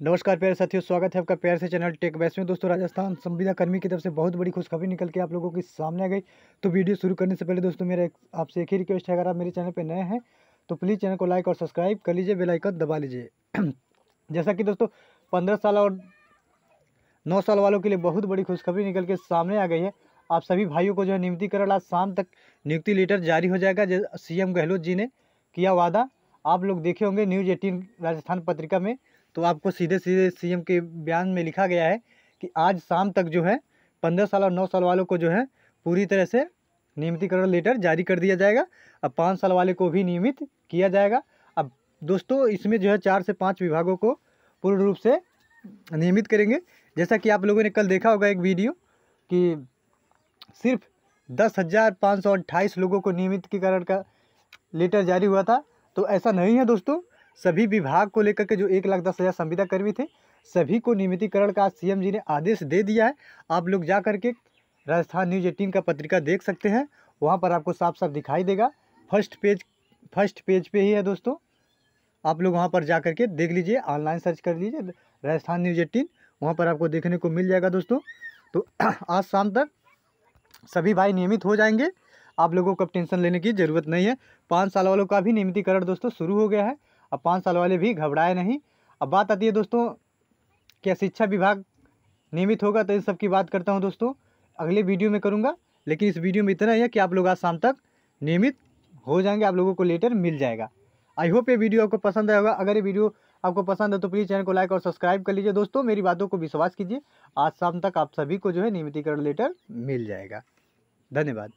नमस्कार प्यारे साथियों, स्वागत है आपका प्यार से चैनल टेक बैस में। दोस्तों, राजस्थान संविदा कर्मी की तरफ़ से बहुत बड़ी खुशखबरी निकल के आप लोगों के सामने आ गई। तो वीडियो शुरू करने से पहले दोस्तों, मेरा आपसे एक ही रिक्वेस्ट है, अगर आप मेरे चैनल पर नए हैं तो प्लीज़ चैनल को लाइक और सब्सक्राइब कर लीजिए बेल आइकन दबा लीजिए। जैसा कि दोस्तों, पंद्रह साल और नौ साल वालों के लिए बहुत बड़ी खुशखबरी निकल के सामने आ गई है। आप सभी भाइयों को जो है नियुक्तिकरण आज शाम तक नियुक्ति लेटर जारी हो जाएगा। सीएम गहलोत जी ने किया वादा, आप लोग देखे होंगे न्यूज़ एटीन राजस्थान पत्रिका में। तो आपको सीधे सीधे सीएम के बयान में लिखा गया है कि आज शाम तक जो है, पंद्रह साल और नौ साल वालों को जो है, पूरी तरह से नियमितीकरण लेटर जारी कर दिया जाएगा। अब पाँच साल वाले को भी नियमित किया जाएगा। अब दोस्तों, इसमें जो है चार से पाँच विभागों को पूर्ण रूप से नियमित करेंगे। जैसा कि आप लोगों ने कल देखा होगा एक वीडियो कि सिर्फ़ दस हज़ार पाँच सौ अट्ठाईस लोगों को नियमितीकरण का लेटर जारी हुआ था। तो ऐसा नहीं है दोस्तों सभी विभाग को लेकर के जो एक लाख दस हज़ार संविदा कर्मी थे, सभी को नियमितीकरण का सीएम जी ने आदेश दे दिया है। आप लोग जा करके राजस्थान न्यूज़ एटीन का पत्रिका देख सकते हैं। वहाँ पर आपको साफ़ साफ़ दिखाई देगा। फ़र्स्ट पेज फ़र्स्ट पेज पे ही है दोस्तों। आप लोग वहाँ पर जा करके देख लीजिए, ऑनलाइन सर्च कर लीजिए, राजस्थान न्यूज़ एटीन। वहाँ पर आपको देखने को मिल जाएगा दोस्तों। तो आज शाम तक सभी भाई नियमित हो जाएँगे। आप लोगों को अब टेंशन लेने की ज़रूरत नहीं है। पाँच साल वालों का भी नियमितीकरण दोस्तों शुरू हो गया है। अब पाँच साल वाले भी घबराए नहीं। अब बात आती है दोस्तों, क्या शिक्षा विभाग नियमित होगा तो इन सब की बात करता हूँ दोस्तों। अगले वीडियो में करूँगा, लेकिन इस वीडियो में इतना ही है कि आप लोग आज शाम तक नियमित हो जाएँगे, आप लोगों को लेटर मिल जाएगा। आई होप ये वीडियो आपको पसंद आया होगा। अगर ये वीडियो आपको पसंद है तो प्लीज़ चैनल को लाइक और सब्सक्राइब कर लीजिए। दोस्तों, मेरी बातों को विश्वास कीजिए, आज शाम तक आप सभी को जो है नियमितीकरण लेटर मिल जाएगा। धन्यवाद।